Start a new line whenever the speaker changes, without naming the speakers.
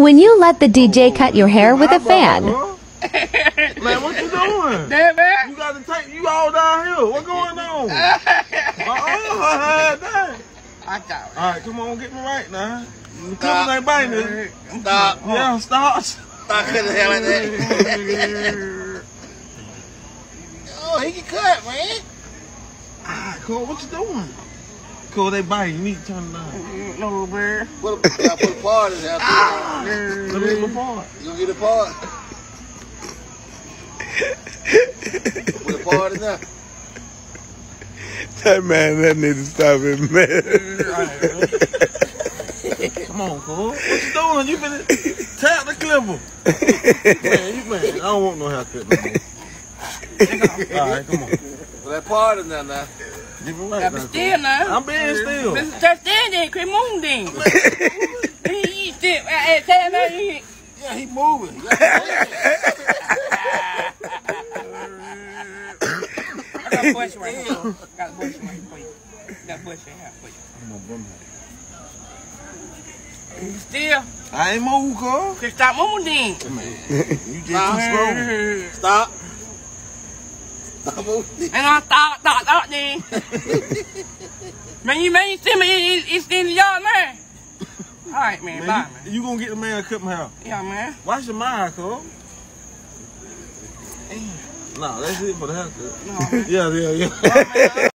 When you let the DJ cut your hair with a fan,
Man, what you doing?
Damn, man.
You got to take you all down here. What going on? dang.
I got
All right, come on, get me right now. The clippers ain't biting it.
Stop.
Yeah, stop.
Stop cutting his hair like that. Oh, he can cut, man.
Ah, Cole, what you doing? Cole, they bite. You need to turn it down.
No, man.
What a, gotta put a part in there. Ah!
Let me get my part.
You gonna get a part? Put a part in there.
That man, that need to stop it, man.
Come on, Cole. What you doing? You been tap the clipper. man, you man, I don't want no haircut no more. All right, come on.
Put that part in there now.
Me right
Got be still now.
I'm being still.
Mr. Just stand there, quit moving then. He eat still. Hey, tell me, he-
Yeah, he moving.
I got a question right here. Got a question right here for you. Got a question here for you. Still,
I ain't move, Cole.
just stop moving then.
You just too slow.
Stop. Stop moving.
And I stop, stop, stop then. Man, you man, you see me, it, it's in the yard, man. All right, man, bye,
Man,
man.
you, you gonna get the man to cut my hair.
Yeah, man.
Watch your mind, Cole. Nah, that's it for the haircut.
No, man.
Yeah, yeah, yeah.